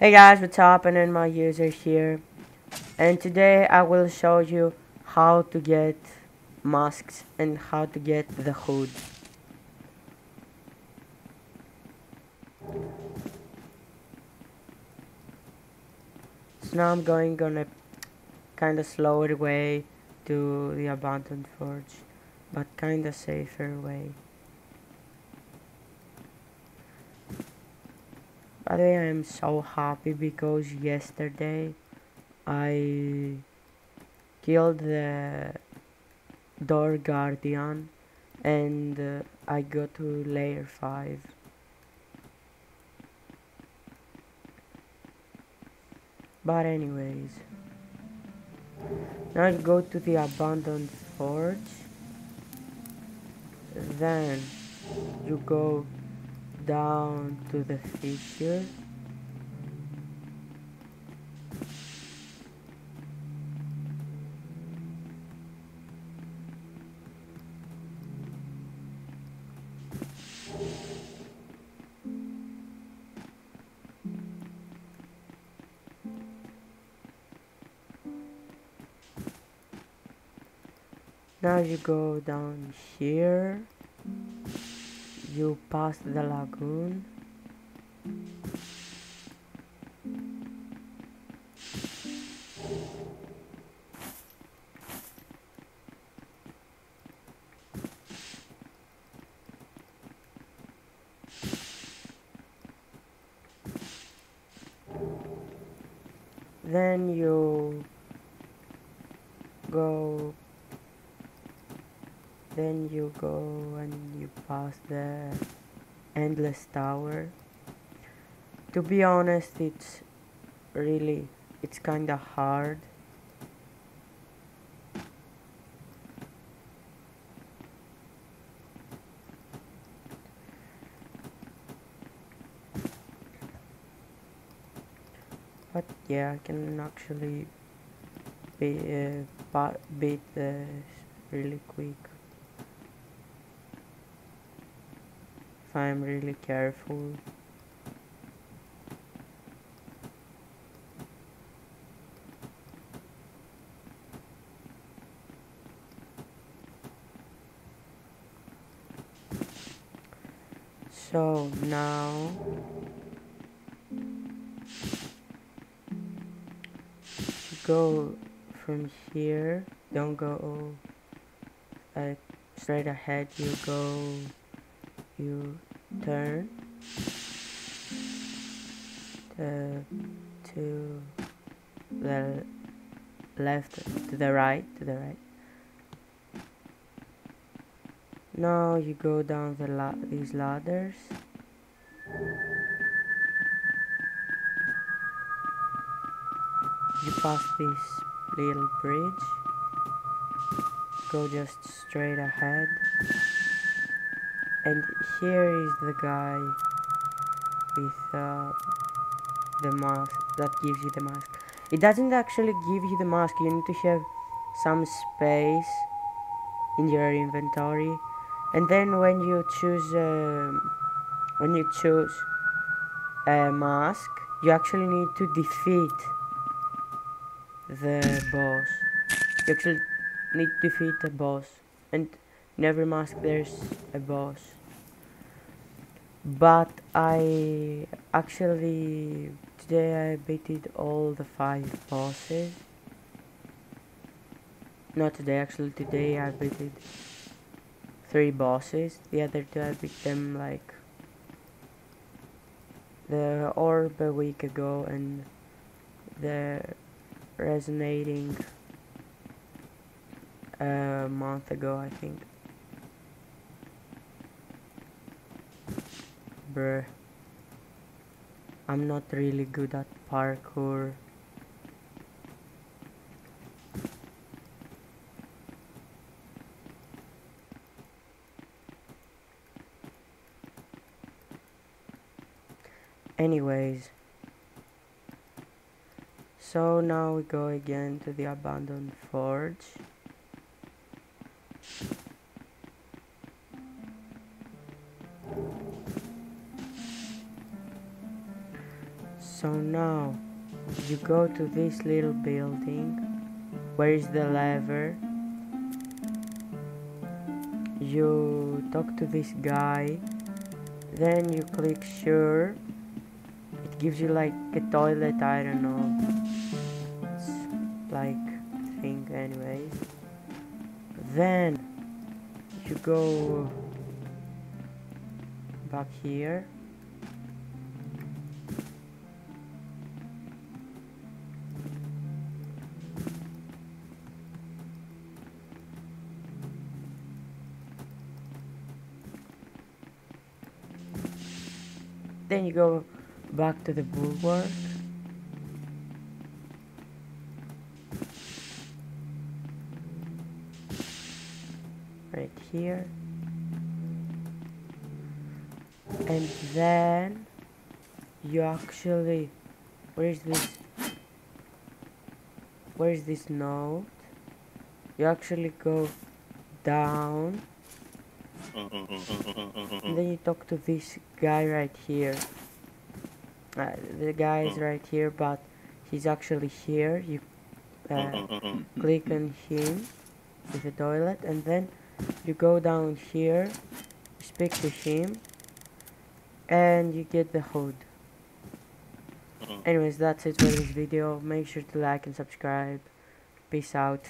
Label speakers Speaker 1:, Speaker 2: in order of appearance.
Speaker 1: Hey guys, what's happening? My user here, and today I will show you how to get masks and how to get the hood. So now I'm going on a kind of slower way to the abandoned forge, but kind of safer way. By the way, I am so happy because yesterday I killed the door guardian and uh, I got to layer 5. But anyways, now you go to the abandoned forge, then you go down to the fissure Now you go down here you pass the lagoon? Then you go then you go and you pass the endless tower. To be honest it's really it's kinda hard. But yeah I can actually be, uh, beat this really quick if I'm really careful. So now go from here don't go uh, straight ahead you go you turn. To, to the left to the right to the right. Now you go down the la these ladders. You pass this little bridge. Go just straight ahead and here is the guy with uh, the mask that gives you the mask. It doesn't actually give you the mask. You need to have some space in your inventory. And then when you choose uh, when you choose a mask you actually need to defeat the boss. You actually need to defeat the boss. And in every mask there's a boss. But I actually today I beated all the five bosses. Not today actually today I beated three bosses. The other two I beat them like the orb a week ago and the resonating a month ago I think bruh. I'm not really good at parkour. Anyways, so now we go again to the abandoned forge. So now you go to this little building. Where is the lever? You talk to this guy. Then you click sure. It gives you like a toilet, I don't know. It's like thing anyways. Then you go back here. Then you go back to the bulwark. Right here. And then you actually where is this where is this note? You actually go down and then you talk to this guy right here. Uh, the guy is right here, but he's actually here. You uh, click on him with the toilet, and then you go down here, speak to him, and you get the hood. Anyways, that's it for this video. Make sure to like and subscribe. Peace out.